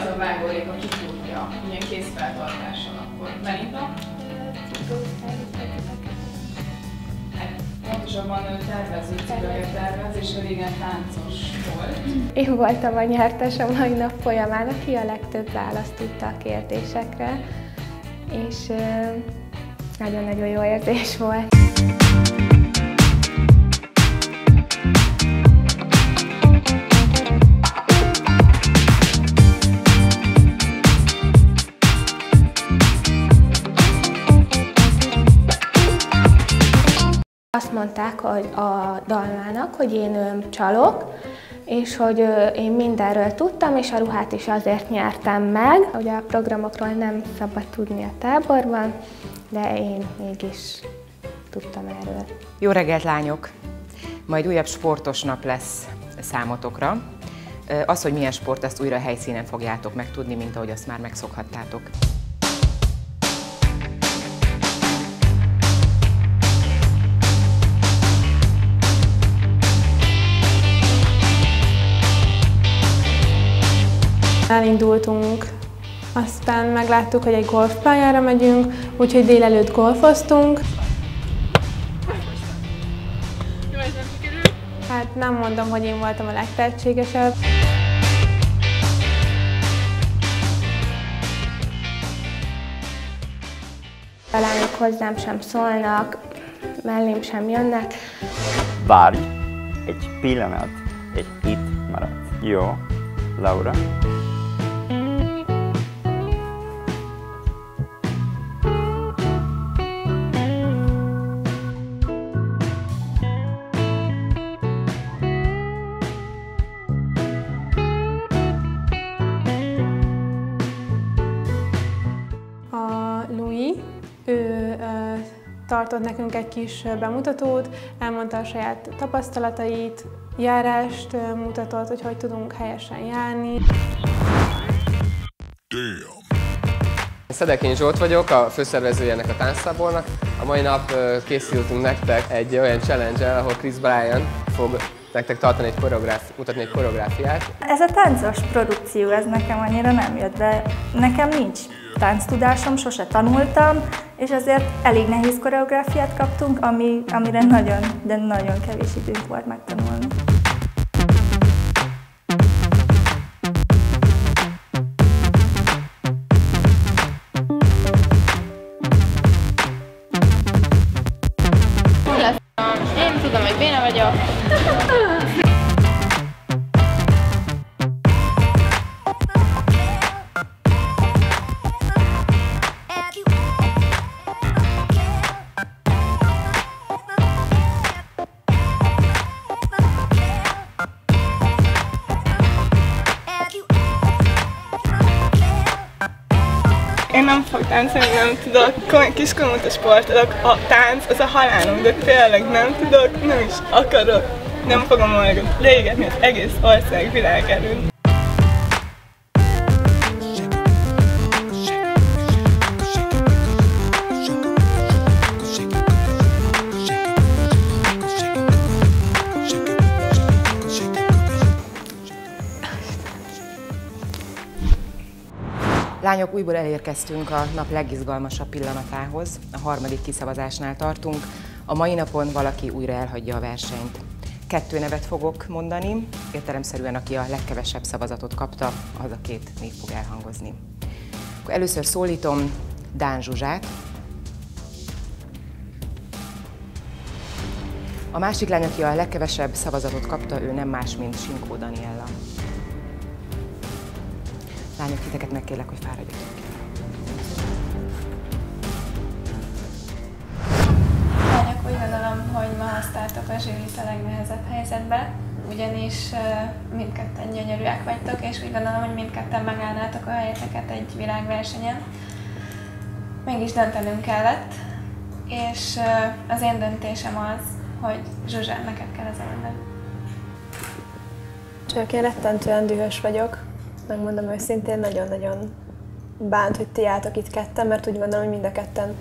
az a vágórék, aki tudja, milyen kézfeltartáson akkor? Melinda? Hát pontosabban ő tervező, cégeket tervez, és régen táncos volt. Én voltam a nyertes a mai nap folyamán, aki a legtöbb választ tudta a kérdésekre, és nagyon-nagyon jó érzés volt. Azt mondták hogy a dalmának, hogy én csalok, és hogy én mindenről tudtam, és a ruhát is azért nyertem meg. Ugye a programokról nem szabad tudni a táborban, de én mégis tudtam erről. Jó reggelt, lányok! Majd újabb sportos nap lesz számotokra. Az, hogy milyen sport, ezt újra a helyszínen fogjátok megtudni, mint ahogy azt már megszokhattátok. Elindultunk, aztán megláttuk, hogy egy golfpályára megyünk, úgyhogy délelőtt golfoztunk. Hát nem mondom, hogy én voltam a legtehetségesebb. Lányok hozzám sem szólnak, mellém sem jönnek. Várj egy pillanat, egy itt maradsz. Jó, Laura? Ő tartott nekünk egy kis bemutatót, elmondta a saját tapasztalatait, járást mutatott, hogy hogy tudunk helyesen járni. Szedekény Zsolt vagyok, a főszervezője ennek a tánctábornak. A mai nap készültünk nektek egy olyan challenge ahol Chris Bryan fog nektek tartani egy koreográf, mutatni egy koreográfiát. Ez a táncos produkció, ez nekem annyira nem jött be. Nekem nincs tánctudásom, sose tanultam, és ezért elég nehéz koreográfiát kaptunk, ami, amire nagyon, de nagyon kevés időnk volt megtanulni. Én tudom, hogy béna vagyok. Nem fog táncolni, nem tudok. Kiskorúta sportolok. A tánc az a halálom, de tényleg nem tudok, nem is akarok. Nem fogom majd légetni az egész ország világ előtt. Lányok, újból elérkeztünk a nap legizgalmasabb pillanatához. A harmadik kiszavazásnál tartunk. A mai napon valaki újra elhagyja a versenyt. Kettő nevet fogok mondani, értelemszerűen aki a legkevesebb szavazatot kapta, az a két név fog elhangozni. Akkor először szólítom Dán Zsuzsát. A másik lány, aki a legkevesebb szavazatot kapta, ő nem más, mint Sinkó Daniella. Lányok, titeket megkérlek, hogy fáradjatok ki. Lányok, úgy gondolom, hogy ma hoztátok a zsűrit a legnehezebb helyzetbe, ugyanis mindketten gyönyörűek vagytok, és úgy gondolom, hogy mindketten megállnátok a helyeteket egy világversenyen. Mégis döntenünk kellett, és az én döntésem az, hogy Zsuzsa, neked kell ez a Csak én rettentően dühös vagyok, megmondom őszintén, nagyon-nagyon bánt, hogy ti álltok itt ketten, mert úgy gondolom, hogy mind a ketten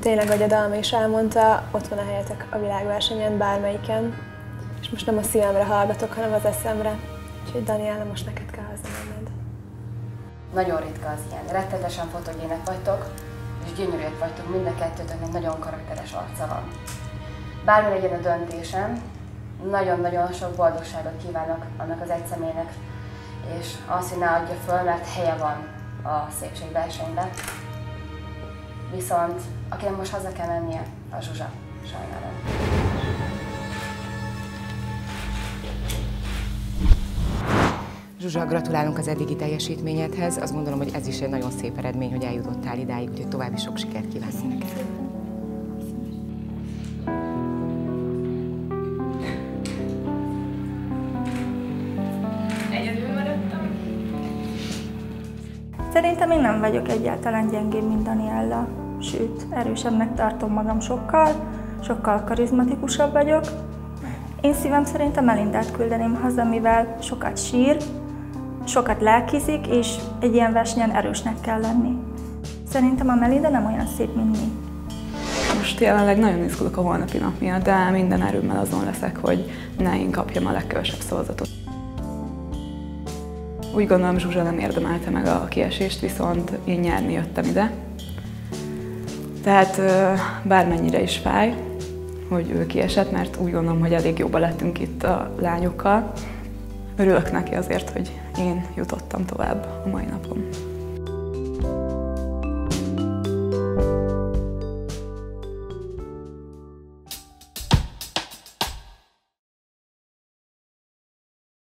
tényleg, ahogy a Dalma is elmondta, ott van a helyetek a világversenyen, bármelyiken, és most nem a szívemre hallgatok, hanem az eszemre. Úgyhogy Daniela, most neked kell hazajönned. Nagyon ritka az ilyen. Rettetesen fotogének vagytok, és gyönyörűek vagytok, mind a kettőtöknek nagyon karakteres arca van. Bármi legyen a döntésem, nagyon-nagyon sok boldogságot kívánok annak az egy személynek, és azt, hogy ne adja föl, mert helye van a szépségversenyben. Viszont akinek most haza kell mennie, a Zsuzsa. Sajnálom. Zsuzsa, gratulálunk az eddigi teljesítményedhez. Azt gondolom, hogy ez is egy nagyon szép eredmény, hogy eljutottál idáig, úgyhogy további sok sikert kívánunk neked. Szerintem én nem vagyok egyáltalán gyengébb, mint Daniella. Sőt, erősebbnek tartom magam sokkal, sokkal karizmatikusabb vagyok. Én szívem szerint a Melindát küldeném haza, mivel sokat sír, sokat lelkizik, és egy ilyen versenyen erősnek kell lenni. Szerintem a Melinda nem olyan szép, mint mi. Most jelenleg nagyon izgulok a holnapi nap miatt, de minden erőmmel azon leszek, hogy ne én kapjam a legkevesebb szavazatot. Úgy gondolom, Zsuzsa nem érdemelte meg a kiesést, viszont én nyerni jöttem ide. Tehát bármennyire is fáj, hogy ő kiesett, mert úgy gondolom, hogy elég jobban lettünk itt a lányokkal. Örülök neki azért, hogy én jutottam tovább a mai napon.